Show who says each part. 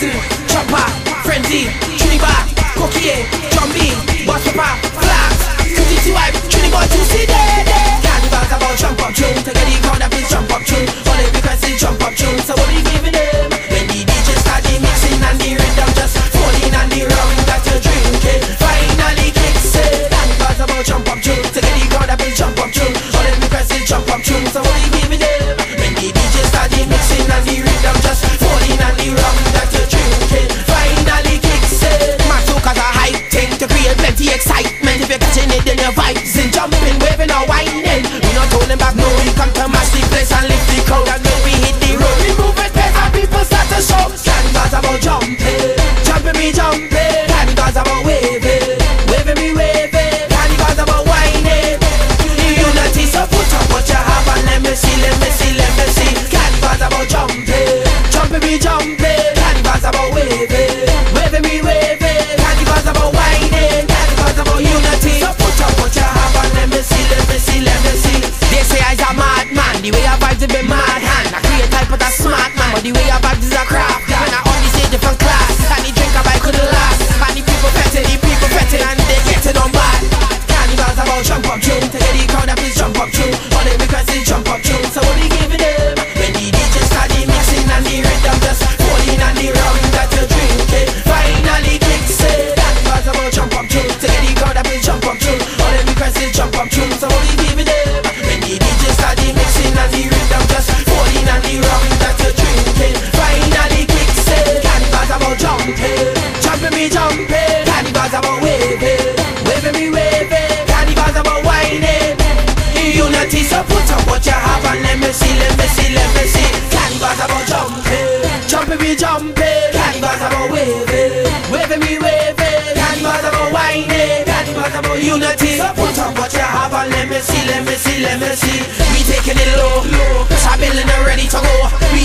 Speaker 1: Reason, Chopper, Frenzy, Trinibad, Coquier, Zombie about waving Waving me waving. Got the buzz about whining. Got the buzz about unity. So put put on Let me see, let me see, let me see. They say I'm a madman The way I vibe to be mad hand. I create type of a smart man. But the way I we jumping. Daddy boys I'm waving, waving me waving. Daddy boys I'm whining, daddy boys I'm unity. So put up what you have and let me see, let me see, let me see. We taking it low, low. Cause I'm ready to go.